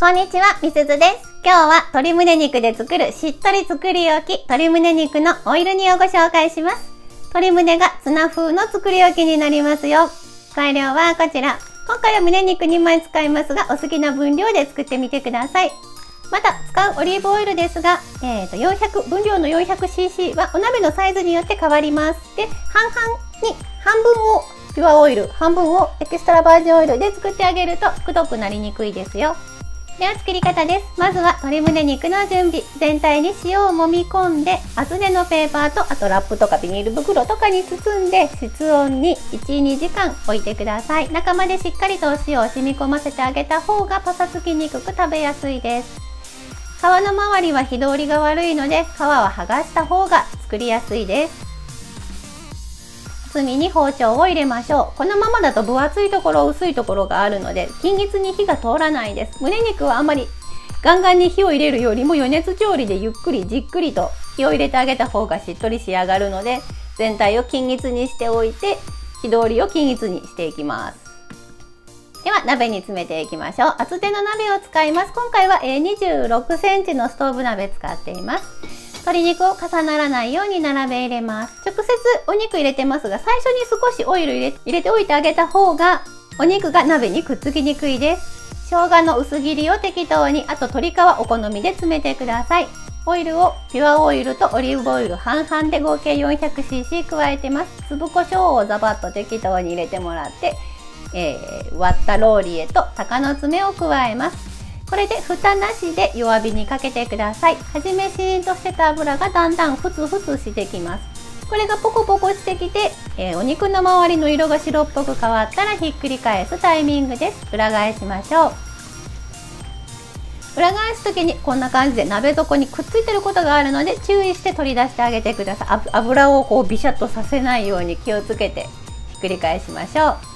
こんにちは、みすずです。今日は鶏胸肉で作るしっとり作り置き、鶏胸肉のオイル煮をご紹介します。鶏胸がツナ風の作り置きになりますよ。材料はこちら。今回は胸肉2枚使いますが、お好きな分量で作ってみてください。また、使うオリーブオイルですが、えーと、400、分量の 400cc はお鍋のサイズによって変わります。で、半々に半分をピュアオイル、半分をエキストラバージンオイルで作ってあげるとくどくなりにくいですよ。では作り方です。まずは鶏胸肉の準備。全体に塩を揉み込んで、厚手のペーパーと、あとラップとかビニール袋とかに包んで、室温に1、2時間置いてください。中までしっかりとお塩を染み込ませてあげた方がパサつきにくく食べやすいです。皮の周りは火通りが悪いので、皮は剥がした方が作りやすいです。隅に包丁を入れましょう。このままだと分厚いところ薄いところがあるので均一に火が通らないです。胸肉はあまりガンガンに火を入れるよりも余熱調理でゆっくりじっくりと火を入れてあげた方がしっとり仕上がるので全体を均一にしておいて火通りを均一にしていきます。では鍋に詰めていきましょう。厚手の鍋を使います。今回は26センチのストーブ鍋使っています。鶏肉を重ならないように並べ入れます。直接お肉入れてますが、最初に少しオイル入れ入れておいてあげた方が、お肉が鍋にくっつきにくいです。生姜の薄切りを適当に、あと鶏皮お好みで詰めてください。オイルをピュアオイルとオリーブオイル半々で合計 400cc 加えてます。粒胡椒をザバッと適当に入れてもらって、えー、割ったローリエと鷹の爪を加えます。これで蓋なしで弱火にかけてください。はじめしーんとしてた油がだんだんふつふつしてきます。これがポコポコしてきて、えー、お肉の周りの色が白っぽく変わったらひっくり返すタイミングです。裏返しましょう。裏返す時にこんな感じで鍋底にくっついてることがあるので注意して取り出してあげてください。油をこうビシャッとさせないように気をつけてひっくり返しましょう。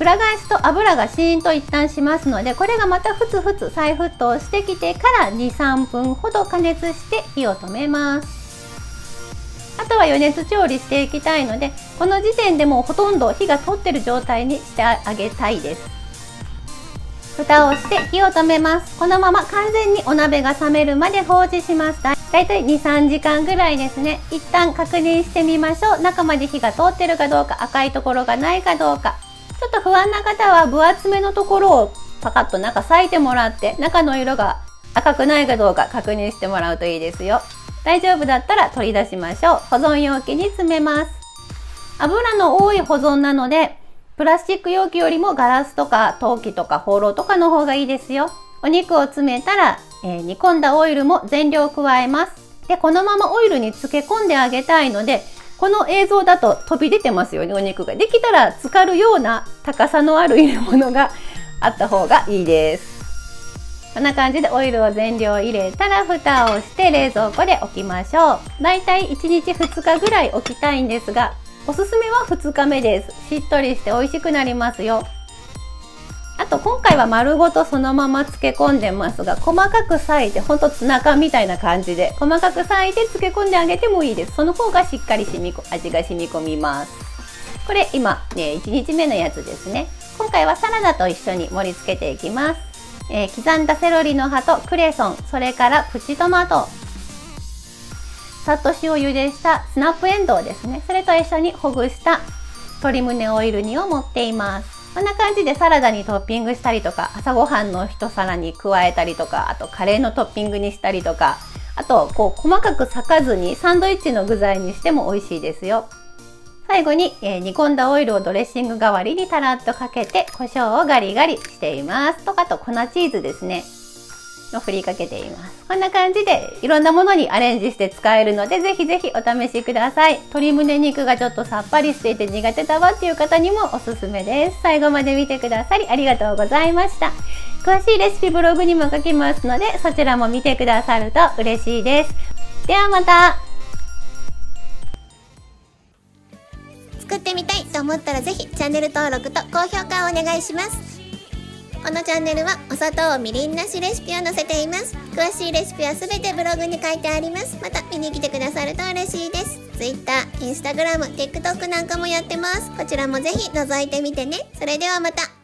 裏返すと油がシーンと一旦しますのでこれがまたふつふつ再沸騰してきてから23分ほど加熱して火を止めます。あとは余熱調理していきたいのでこの時点でもうほとんど火が通ってる状態にしてあげたいです。蓋をして火を止めます。このまま完全にお鍋が冷めるまで放置します。だいたい23時間ぐらいですね。一旦確認してみましょう。中まで火が通ってるかどうか赤いところがないかどうか。と不安な方は分厚めのところをパカッと中裂いてもらって中の色が赤くないかどうか確認してもらうといいですよ。大丈夫だったら取り出しましょう。保存容器に詰めます。油の多い保存なのでプラスチック容器よりもガラスとか陶器とか放浪とかの方がいいですよ。お肉を詰めたら、えー、煮込んだオイルも全量加えます。でこのままオイルに漬け込んであげたいのでこの映像だと飛び出てますよねお肉が。できたら浸かるような高さのある入れ物があった方がいいです。こんな感じでオイルを全量入れたら蓋をして冷蔵庫で置きましょう。だいたい1日2日ぐらい置きたいんですがおすすめは2日目です。しっとりして美味しくなりますよ。あと今回は丸ごとそのまま漬け込んでますが細かく裂いてほんとツナ缶みたいな感じで細かく裂いて漬け込んであげてもいいです。その方がしっかり染み味が染み込みます。これ今、ね、1日目のやつですね。今回はサラダと一緒に盛り付けていきます、えー、刻んだセロリの葉とクレソンそれからプチトマト。さっと塩茹でしたスナップエンドウですね。それと一緒にほぐした鶏胸オイル煮を持っています。こんな感じでサラダにトッピングしたりとか朝ごはんの一皿に加えたりとかあとカレーのトッピングにしたりとかあとこう細かく裂かずにサンドイッチの具材にしても美味しいですよ。最後に、えー、煮込んだオイルをドレッシング代わりにたらっとかけて胡椒をガリガリしています。とかと粉チーズですね。を振りかけています。こんな感じでいろんなものにアレンジして使えるのでぜひぜひお試しください。鶏胸肉がちょっとさっぱりしていて苦手だわっていう方にもおすすめです。最後まで見てくださりありがとうございました。詳しいレシピブログにも書きますのでそちらも見てくださると嬉しいです。ではまた作ってみたいと思ったらぜひチャンネル登録と高評価をお願いします。このチャンネルはお砂糖みりんなしレシピを載せています。詳しいレシピはすべてブログに書いてあります。また見に来てくださると嬉しいです。Twitter、Instagram、TikTok なんかもやってます。こちらもぜひ覗いてみてね。それではまた。